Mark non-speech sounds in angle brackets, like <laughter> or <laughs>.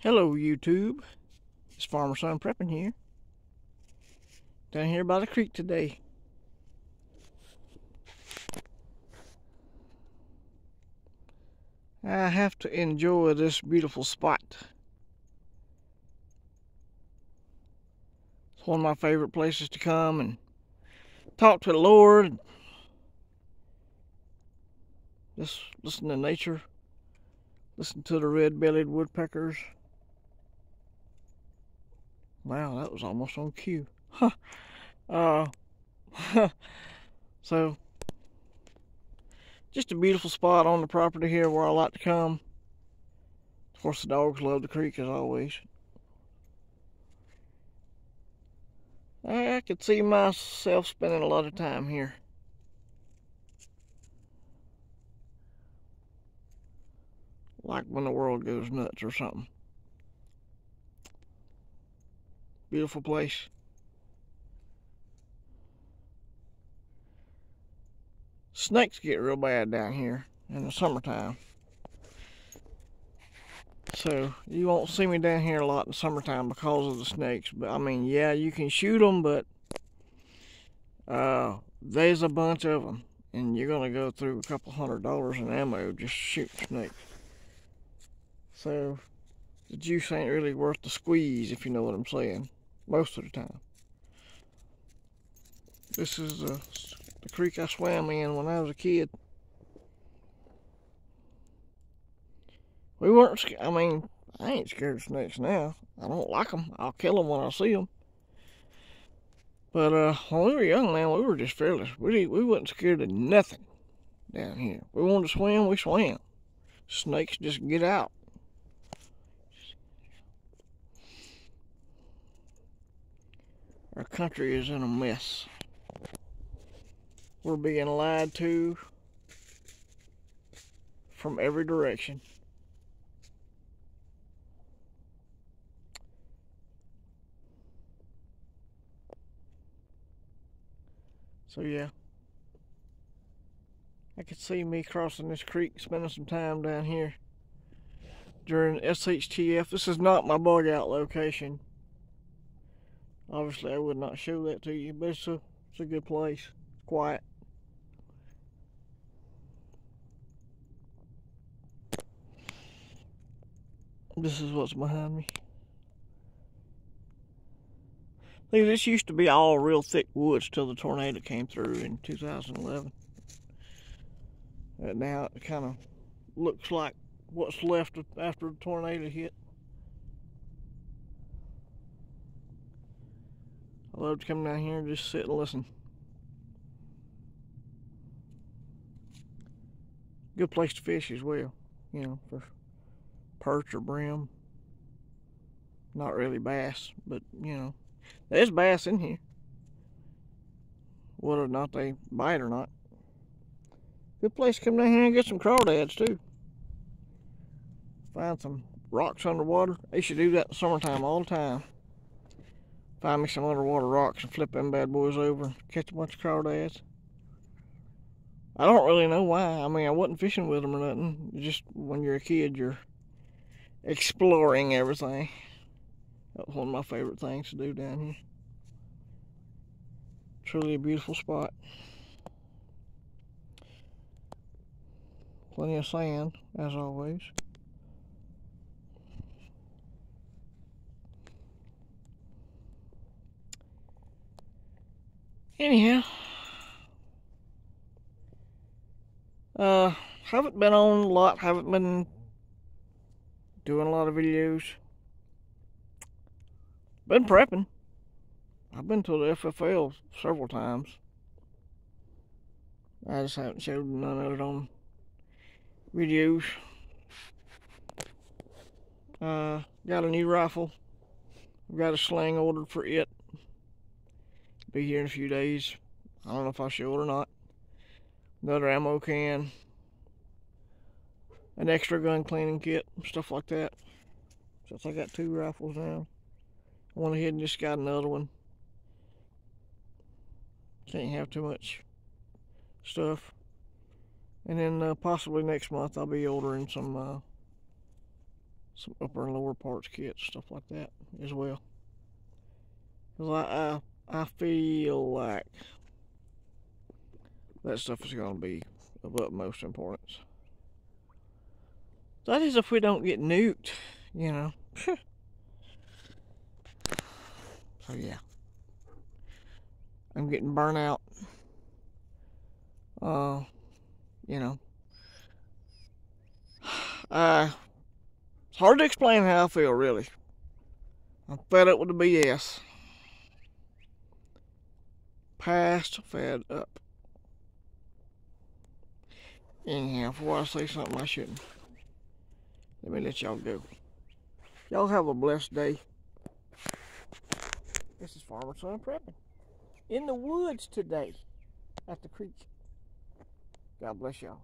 Hello YouTube, it's Farmer Son Prepping here. Down here by the creek today. I have to enjoy this beautiful spot. It's one of my favorite places to come and talk to the Lord. Just listen to nature. Listen to the red-bellied woodpeckers. Wow, that was almost on cue. Huh. Uh, so, just a beautiful spot on the property here where I like to come. Of course, the dogs love the creek as always. I could see myself spending a lot of time here. Like when the world goes nuts or something. Beautiful place. Snakes get real bad down here in the summertime. So you won't see me down here a lot in the summertime because of the snakes. But I mean, yeah, you can shoot them, but uh, there's a bunch of them. And you're going to go through a couple hundred dollars in ammo just shoot snakes. So the juice ain't really worth the squeeze, if you know what I'm saying most of the time. This is the, the creek I swam in when I was a kid. We weren't, I mean, I ain't scared of snakes now. I don't like them. I'll kill them when I see them. But uh, when we were young, man, we were just fearless. We, we wasn't scared of nothing down here. We wanted to swim, we swam. Snakes just get out. Our country is in a mess. We're being lied to from every direction. So yeah. I could see me crossing this creek, spending some time down here during SHTF. This is not my bug out location. Obviously, I would not show that to you, but it's a, it's a good place. It's quiet. This is what's behind me. See, this used to be all real thick woods till the tornado came through in 2011. And now it kind of looks like what's left after the tornado hit. I love to come down here and just sit and listen. Good place to fish as well, you know, for perch or brim. Not really bass, but you know, there's bass in here. Whether or not they bite or not. Good place to come down here and get some crawdads too. Find some rocks underwater. They should do that in summertime all the time. Find me some underwater rocks and flip them bad boys over. Catch a bunch of crawdads. I don't really know why. I mean, I wasn't fishing with them or nothing. Just when you're a kid, you're exploring everything. That was one of my favorite things to do down here. Truly a beautiful spot. Plenty of sand, as always. Anyhow. Uh haven't been on a lot. Haven't been doing a lot of videos. Been prepping. I've been to the FFL several times. I just haven't showed none of it on videos. Uh got a new rifle. Got a sling ordered for it be here in a few days. I don't know if I should or not. Another ammo can. An extra gun cleaning kit, stuff like that. Since I got two rifles now. I went ahead and just got another one. Can't have too much stuff. And then uh, possibly next month I'll be ordering some uh, some upper and lower parts kits, stuff like that as well. Cause I, I, I feel like that stuff is going to be of utmost importance. That is if we don't get nuked, you know. <laughs> so yeah. I'm getting burnt out. Uh, you know. <sighs> Uh, it's hard to explain how I feel, really. I'm fed up with the BS. Past fed up. Anyhow, before I say something I shouldn't, let me let y'all go. Y'all have a blessed day. This is Farmer Son Prepping. In the woods today at the creek. God bless y'all.